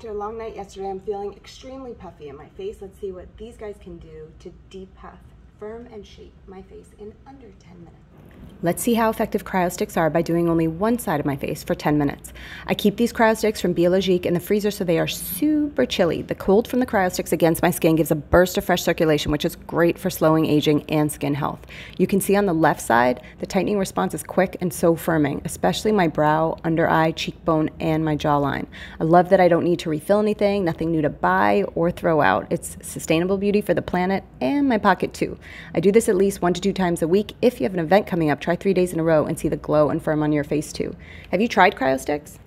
After a long night yesterday, I'm feeling extremely puffy in my face. Let's see what these guys can do to depuff, firm, and shape my face in under 10 minutes. Let's see how effective cryosticks are by doing only one side of my face for 10 minutes. I keep these cryosticks from Biologique in the freezer so they are super chilly. The cold from the cryosticks against my skin gives a burst of fresh circulation, which is great for slowing aging and skin health. You can see on the left side, the tightening response is quick and so firming, especially my brow, under eye, cheekbone, and my jawline. I love that I don't need to refill anything, nothing new to buy or throw out. It's sustainable beauty for the planet and my pocket too. I do this at least one to two times a week. If you have an event coming up, try three days in a row and see the glow and firm on your face too. Have you tried CryoSticks?